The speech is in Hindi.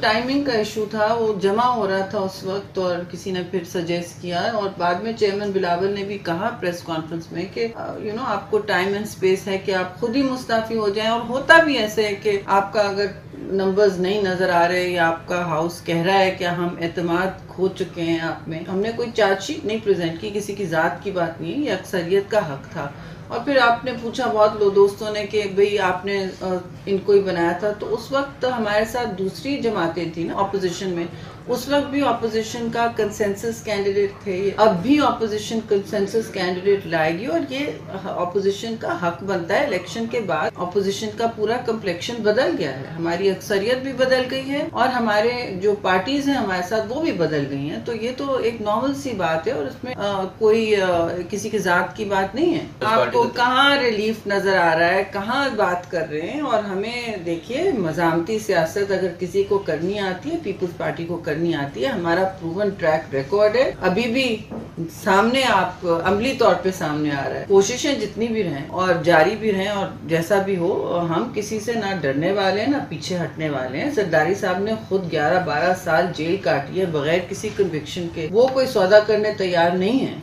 टाइमिंग का इशू था, वो जमा हो रहा था उस वक्त और किसी ने फिर सजेस्ट किया और बाद में चेयरमैन बिलावल ने भी कहा प्रेस कॉन्फ्रेंस में कि यू नो आपको टाइम एंड स्पेस है कि आप खुद ही मुस्ताफी हो जाएँ और होता भी ऐसे है कि आपका अगर नंबर्स नहीं नज़र आ रहे या आपका हाउस कह रहा है कि हम एतमाद खो चुके हैं आप में, हमने कोई चार्जशीट नहीं प्रेजेंट की, किसी की जात की बात नहीं है, ये अक्सरियत का हक था। और फिर आपने पूछा बहुत लो दोस्तों ने कि भाई आपने इनको ही बनाया था। तो उस वक्त हमारे साथ दूसरी जमातें थी ना ऑपोजिशन में। उस वक्त भी ऑपोजिशन का कंसेंसस कैंडिडेट थे। अब भी ऑपोजिशन कंसेंसस कैंडिडेट लाएगी और ये ऑपोजिशन का हक बनता है। इलेक्शन के बाद ऑपोजिशन का पूरा कम्प्लेक्शन बदल गया है। हमारी अक्सरियत भी बदल गई है और हमारे जो पार्टीज़ हैं हमारे साथ वो भी बदल गई हैं। तो ये तो एक नॉर्मल सी बात है और उसमें आ, कोई आ, किसी की जात की बात नहीं है। आपको कहाँ रिलीफ नज़र आ रहा है? कहाँ बात कर रहे हैं? और हमें देखिए, मजामती सियासत अगर किसी को करनी आती है पीपुल्स पार्टी को करनी करनी आती है, हमारा प्रूवन ट्रैक रिकॉर्ड है। अभी भी सामने आप, अमली तौर पे सामने आ रहा है। कोशिशें जितनी भी रहें, और जारी भी रहें, और जैसा भी हो, हम किसी से ना डरने वाले हैं, ना पीछे हटने वाले हैं। सरदारी साहब ने खुद 11-12 साल जेल काटी है, बगैर किसी कन्विक्शन के। वो कोई सौदा करने तैयार नहीं है।